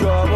control